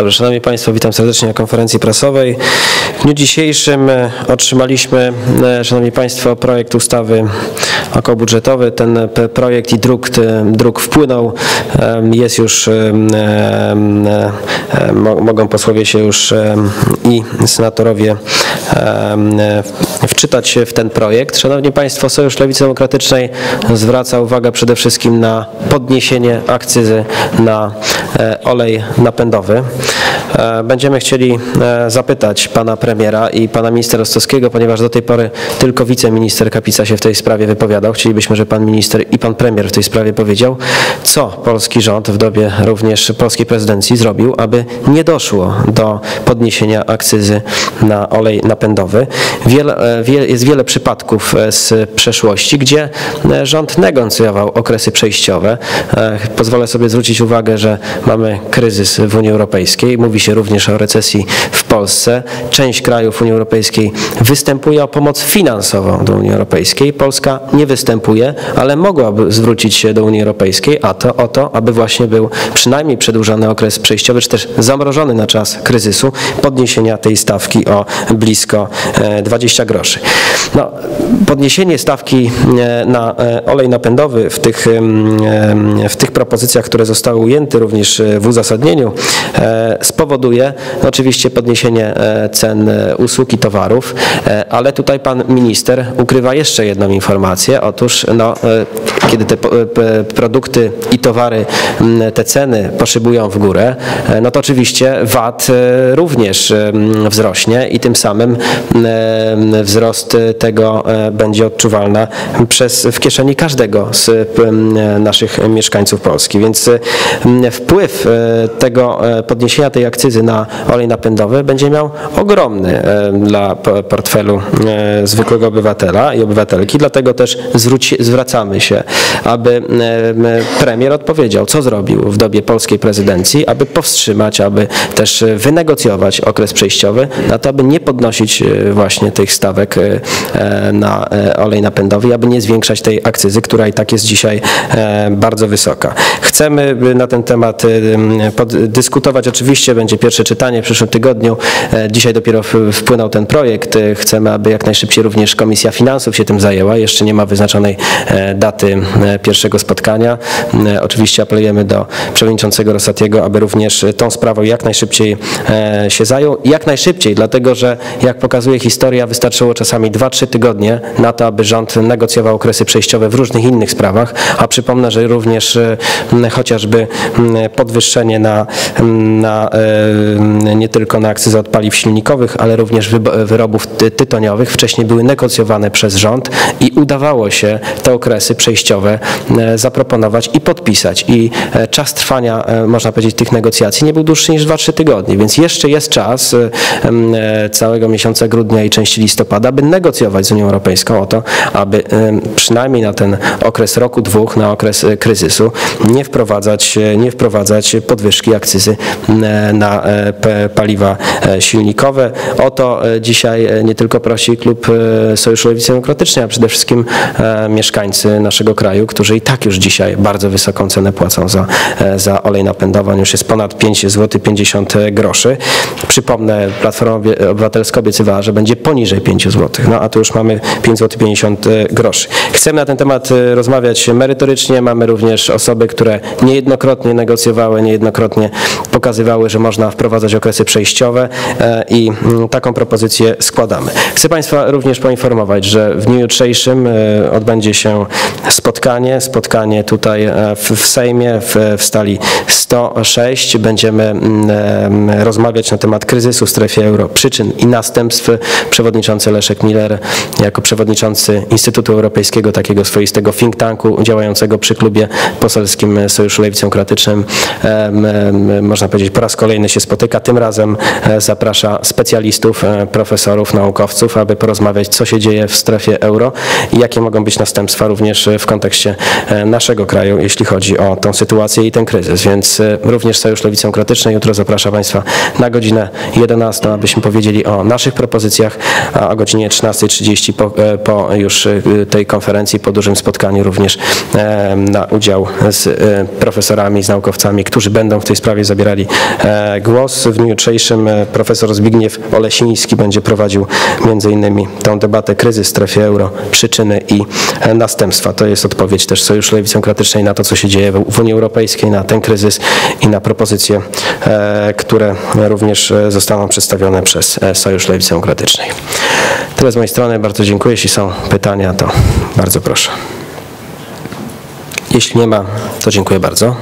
Dobrze, Szanowni Państwo, witam serdecznie na konferencji prasowej. W dniu dzisiejszym e, otrzymaliśmy, e, Szanowni Państwo, projekt ustawy okołobudżetowy. Ten p- projekt i druk, druk wpłynął. Jest już, e, mogą posłowie się już i senatorowie e, wczytać się w ten projekt. Szanowni Państwo, Sojusz Lewicy Demokratycznej zwraca uwagę przede wszystkim na podniesienie akcyzy na e, olej napędowy. E, Będziemy chcieli e, zapytać pana premiera i pana ministra Rostowskiego, ponieważ do tej pory tylko wiceminister Kapica się w tej sprawie wypowiadał. Chcielibyśmy, żeby pan minister i pan premier w tej sprawie powiedział, co polski rząd w dobie również polskiej prezydencji zrobił, aby nie doszło do podniesienia akcyzy na olej napędowy. Wiele, e, jest wiele przypadków z przeszłości, gdzie rząd negocjował okresy przejściowe. Pozwolę sobie zwrócić uwagę, że mamy kryzys w Unii Europejskiej. Mówi się również o recesji w Polsce. Część krajów Unii Europejskiej występuje o pomoc finansową do Unii Europejskiej. Polska nie występuje, ale mogłaby zwrócić się do Unii Europejskiej a to, o to, aby właśnie był przynajmniej przedłużony okres przejściowy, czy też zamrożony na czas kryzysu podniesienia tej stawki o blisko e, 20 groszy. No, podniesienie stawki e, na e, olej napędowy w tych, w tych propozycjach, które zostały ujęte również e, w uzasadnieniu, e, spowoduje oczywiście podniesienie e, cen e, usług i towarów, e, ale tutaj pan minister ukrywa jeszcze jedną informację. Otóż no, kiedy te produkty i towary, te ceny poszybują w górę, no to oczywiście VAT również wzrośnie i tym samym wzrost tego będzie odczuwalna przez, w kieszeni każdego z naszych mieszkańców Polski. Więc wpływ tego e, podniesienia tej akcyzy na olej napędowy będzie miał ogromny e, dla portfelu e, zwykłego obywatela i obywatelki, dlatego też zwróci, zwracamy się, aby em, premier odpowiedział, co zrobił w dobie polskiej prezydencji, aby powstrzymać, aby też e, wynegocjować okres przejściowy, na to, aby nie podnosić e, właśnie tych stawek e, e, na e, olej napędowy, aby nie zwiększać tej akcyzy, która i tak jest dzisiaj e, bardzo wysoka. Chcemy na ten temat e, m, poddyskutować. Oczywiście będzie pierwsze czytanie w przyszłym tygodniu. E, Dzisiaj dopiero wpłynął ten projekt. E, Chcemy, aby jak najszybciej również Komisja Finansów się tym zajęła. Jeszcze nie ma wyznaczonej e, daty pierwszego spotkania. Oczywiście apelujemy do przewodniczącego Rosatiego, aby również tą sprawą jak najszybciej się zajął. Jak najszybciej, dlatego że jak pokazuje historia, wystarczyło czasami 2-3 tygodnie na to, aby rząd negocjował okresy przejściowe w różnych innych sprawach, a przypomnę, że również chociażby podwyższenie na, m, e, nie tylko na akcyzę od paliw silnikowych, ale również wyrobów ty- tytoniowych wcześniej były negocjowane przez rząd i udawało się te okresy przejściowe e, zaproponować i podpisać. I e, czas trwania, można powiedzieć, tych negocjacji nie był dłuższy niż 2-3 tygodnie, więc jeszcze jest czas całego miesiąca grudnia i części listopada, by negocjować z Unią Europejską o to, aby przynajmniej na ten okres roku, dwóch, na okres kryzysu nie wprowadzać, nie wprowadzać podwyżki akcyzy na e, paliwa e, silnikowe. O to e, dzisiaj e, nie tylko prosi klub e, Sojuszu Lewicy Demokratycznej, a przede wszystkim e, mieszkańcy naszego kraju, którzy i tak już dzisiaj bardzo wysoką cenę płacą za, e, za olej napędowy. Już jest ponad 5 zł 50 groszy. Przypomnę, Platforma Obywatelska obiecywała, że będzie poniżej 5 zł. No a tu już mamy 5 zł 50 groszy. Chcemy na ten temat e, rozmawiać merytorycznie. Mamy również osoby, które niejednokrotnie negocjowały, niejednokrotnie pokazywały, że można wprowadzać okresy przejściowe e, i mm, taką propozycję składamy. Chcę Państwa również poinformować, że w dniu jutrzejszym e, odbędzie się spotkanie, spotkanie tutaj e, w, Sejmie, w, stali 106. Będziemy mm, rozmawiać na temat kryzysu w strefie euro, przyczyn i następstw. Przewodniczący Leszek Miller jako przewodniczący Instytutu Europejskiego, takiego swoistego think tanku działającego przy klubie poselskim Sojuszu Lewicy Demokratycznym, em, em, można powiedzieć po raz kolejny się spotyka. Tym razem e, zaprasza specjalistów, e, profesorów, naukowców, aby porozmawiać, co się dzieje w strefie euro i jakie mogą być następstwa również e, w kontekście naszego kraju, jeśli chodzi o tą sytuację i ten kryzys. Więc również Sojusz Lewicy Demokratycznej jutro zaprasza Państwa na godzinę 11, abyśmy powiedzieli o naszych propozycjach, a o godzinie godzinie 13.30 po, po już tej konferencji, po dużym spotkaniu również na udział z profesorami, z naukowcami, którzy będą w tej sprawie zabierali głos. W dniu jutrzejszym e, profesor Zbigniew Olesiński będzie prowadził innymi tą debatę kryzys w strefie euro, przyczyny i e, następstwa. To jest odpowiedź też Sojuszu Lewicy Demokratycznej na to, co się dzieje w Unii Europejskiej, na ten kryzys i na propozycje, e, które również e, zostaną przedstawione przez e, Sojusz Lewicy Demokratycznej. Tyle z mojej strony. Bardzo dziękuję. Jeśli są pytania, to bardzo proszę. Jeśli nie ma, to dziękuję bardzo.